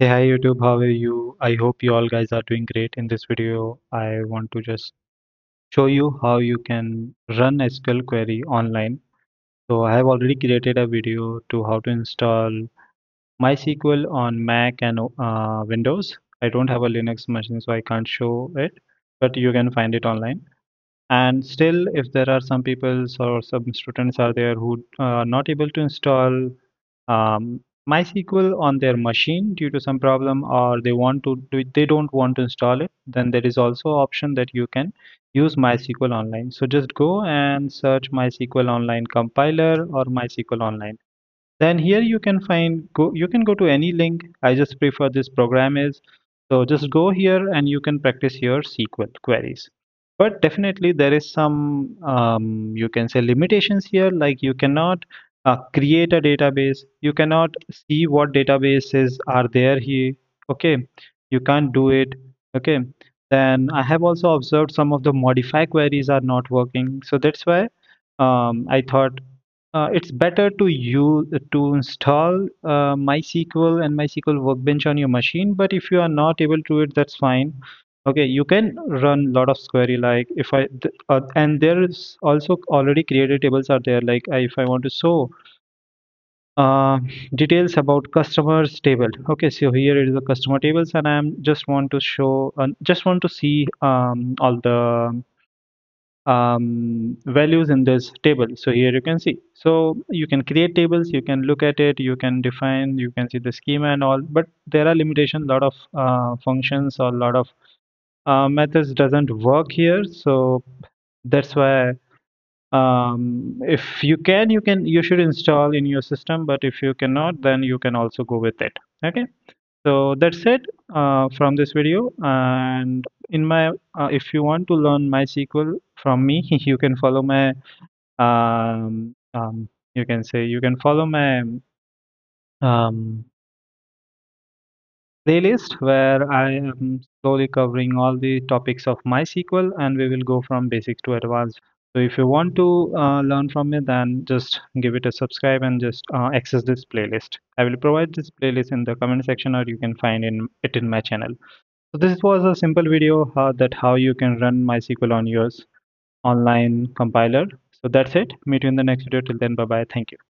Hey, hi YouTube, how are you? I hope you all guys are doing great. In this video, I want to just show you how you can run SQL query online. So I have already created a video to how to install MySQL on Mac and uh, Windows. I don't have a Linux machine, so I can't show it, but you can find it online. And still, if there are some people or some students are there who are not able to install um, MySQL on their machine due to some problem or they want to do it, they don't want to install it then there is also option that you can use MySQL online. So just go and search MySQL online compiler or MySQL online. Then here you can find go you can go to any link. I just prefer this Programiz. So just go here and you can practice your SQL queries. But definitely there is some um, you can say limitations here like you cannot uh, create a database. You cannot see what databases are there here. Okay. You can't do it. Okay. Then I have also observed some of the modify queries are not working. So that's why um, I thought uh, it's better to use to install uh, MySQL and MySQL Workbench on your machine. But if you are not able to it, that's fine. Okay, you can run a lot of query like if I uh, and there is also already created tables are there. Like I, if I want to show uh, details about customers table. Okay, so here is the customer tables, and I'm just want to show uh, just want to see um, all the um, values in this table. So here you can see. So you can create tables, you can look at it, you can define, you can see the schema and all, but there are limitations, lot of uh, functions or lot of uh, methods doesn't work here. So that's why um, if you can, you can, you should install in your system, but if you cannot, then you can also go with it. Okay. So that's it uh, from this video. And in my, uh, if you want to learn MySQL from me, you can follow my, um, um, you can say, you can follow my um, playlist where I am slowly covering all the topics of MySQL and we will go from basic to advanced. So if you want to uh, learn from me, then just give it a subscribe and just uh, access this playlist. I will provide this playlist in the comment section or you can find in it in my channel. So this was a simple video uh, that how you can run MySQL on your online compiler. So that's it. Meet you in the next video. Till then, bye bye. Thank you.